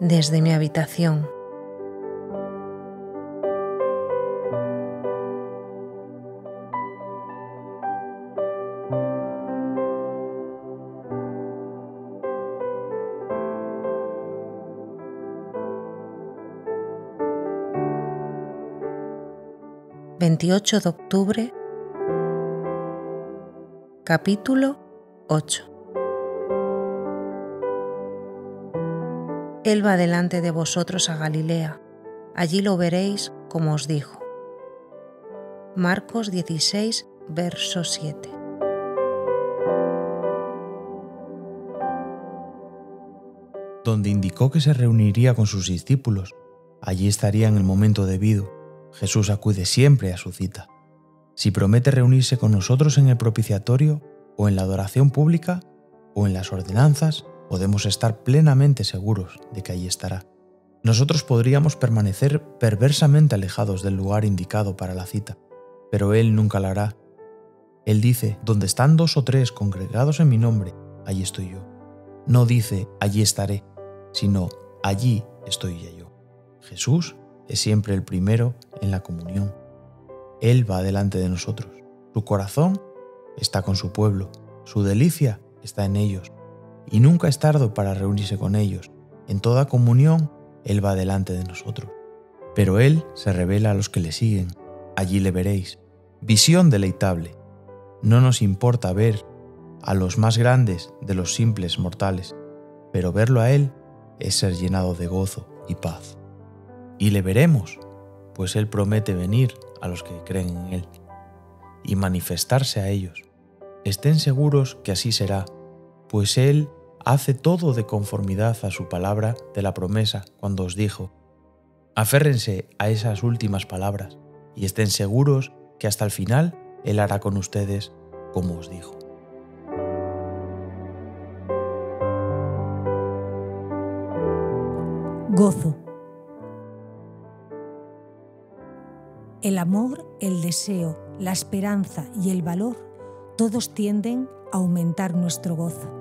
desde mi habitación. Veintiocho de octubre, capítulo 8 Él va delante de vosotros a Galilea, allí lo veréis como os dijo. Marcos 16, verso 7. Donde indicó que se reuniría con sus discípulos, allí estaría en el momento debido. Jesús acude siempre a su cita. Si promete reunirse con nosotros en el propiciatorio, o en la adoración pública, o en las ordenanzas, podemos estar plenamente seguros de que allí estará. Nosotros podríamos permanecer perversamente alejados del lugar indicado para la cita, pero Él nunca lo hará. Él dice, donde están dos o tres congregados en mi nombre, allí estoy yo. No dice, allí estaré, sino, allí estoy ya yo. Jesús es siempre el primero en la comunión. Él va delante de nosotros. Su corazón está con su pueblo. Su delicia está en ellos y nunca es tardo para reunirse con ellos. En toda comunión, Él va delante de nosotros. Pero Él se revela a los que le siguen. Allí le veréis. Visión deleitable. No nos importa ver a los más grandes de los simples mortales, pero verlo a Él es ser llenado de gozo y paz. Y le veremos, pues Él promete venir a los que creen en Él y manifestarse a ellos. Estén seguros que así será, pues Él hace todo de conformidad a su palabra de la promesa cuando os dijo, aférrense a esas últimas palabras y estén seguros que hasta el final Él hará con ustedes como os dijo. Gozo. El amor, el deseo, la esperanza y el valor, todos tienden a aumentar nuestro gozo.